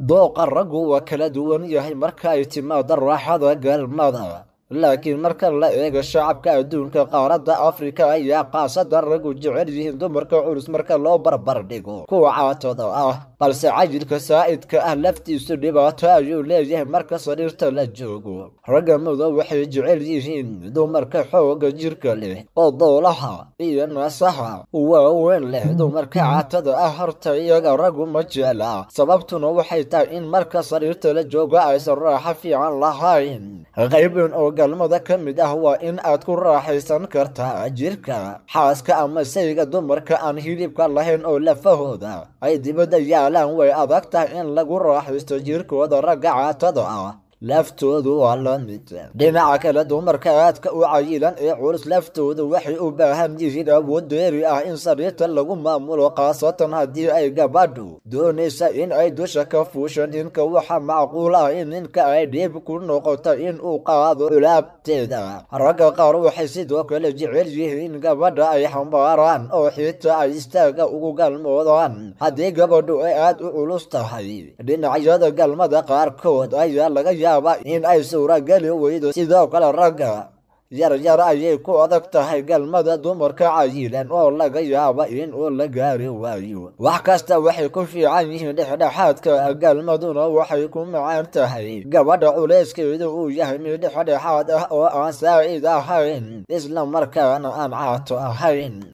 dooqa raggu waa kala duwan yahay marka ay timaado raaxada galmada laakiin marka la eego shacabka adduunka qaaradda afrika ayaa qaasada raggu jecel yihiin dumarka culus marka loo barbar dhigo. Kuwa caatooda ah balse cajilka saa'idka ah laftiisu dhibaato ayuu leeyahay marka sariirta la joogo. Ragga mudo waxay jecel yihiin dumarka xooga jirka leh oo doolaha iyo naasaha. Waaweyn leh dumarka caatada ah horta iyaga raggu ma jecla sababtuna waxay tahay in marka sariirta la joogo aysan raaxo fiican lahayn. Qaybin oo galmada ka mid ah waa in aad ku raaxaysan kartaa jirka xaaska ama sayga dumarka aan hilibka lahayn oo lafahooda. Ay dibadda yaalaan way adag tahay in lagu raaxaysto jirkooda ragga caatada ah laftoodu waa la mid. Dhinaca kale dumarka aadka u cayilan ee culus laftoodu waxay u baahan yihiin awood deeri ah in sariirta lagu maamulo khaasatan haddii ay gabadhu doonaysa in ay dusha ka fuusho. Ninka waxaa macquul ah in ninka ay dhiib ku noqoto in uu qaado culaabteeda ragga qaar waxay sidoo kale jecel yihiin gabadha ay xambaaraan oo xitaa ay istaaga ugu galmoodaan haddii gabadhu ay aad u culus tahay. Dhinacyada galmada qaarkood ayaa laga yaaba in ay suurageli weydo sidoo kale ragga yaryar ayay ku adag tahay galmada dumarka cayilan oo laga yaaba in uu la gaari waayo. Wax kasta waxay ku fiican yihiin dhexdhexaadka galmaduna waxay ku macaan tahay. Gabadha culeyskeedu uu yahay mid dhexdhexaad ah oo aan saa'id ahayn isla markaana aan caato ahayn